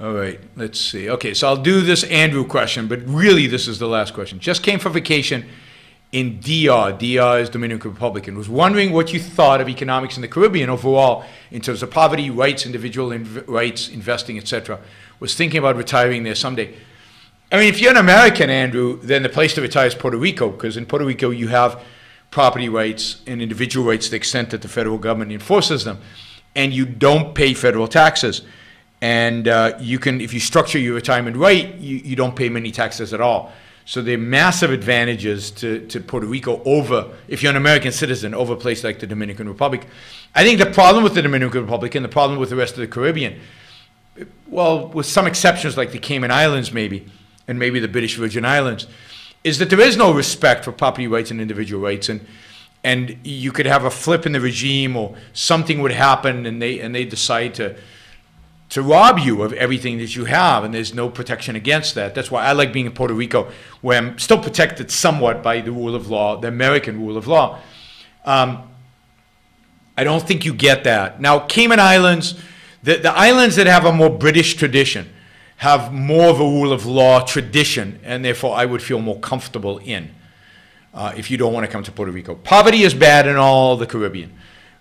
All right, let's see. Okay, so I'll do this Andrew question, but really this is the last question. Just came for vacation in DR. DR is Dominican Republic, and was wondering what you thought of economics in the Caribbean overall in terms of poverty, rights, individual inv- rights, investing, etc. Was thinking about retiring there someday. I mean, if you're an American, Andrew, then the place to retire is Puerto Rico, because in Puerto Rico you have property rights and individual rights to the extent that the federal government enforces them, and you don't pay federal taxes. And uh, you can, if you structure your retirement right, you, you don't pay many taxes at all. So there are massive advantages to, to Puerto Rico over, if you're an American citizen, over a place like the Dominican Republic. I think the problem with the Dominican Republic and the problem with the rest of the Caribbean, well, with some exceptions like the Cayman Islands maybe, and maybe the British Virgin Islands, is that there is no respect for property rights and individual rights. And, and you could have a flip in the regime or something would happen and they, and they decide to, to rob you of everything that you have, and there's no protection against that. That's why I like being in Puerto Rico, where I'm still protected somewhat by the rule of law, the American rule of law. Um, I don't think you get that. Now, Cayman Islands, the, the islands that have a more British tradition, have more of a rule of law tradition, and therefore I would feel more comfortable in uh, if you don't want to come to Puerto Rico. Poverty is bad in all the Caribbean.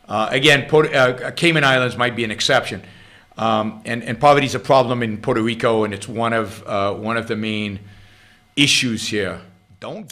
Uh, again, uh, Cayman Islands might be an exception. Um, and, and poverty is a problem in Puerto Rico, and it's one of, uh, one of the main issues here. Don't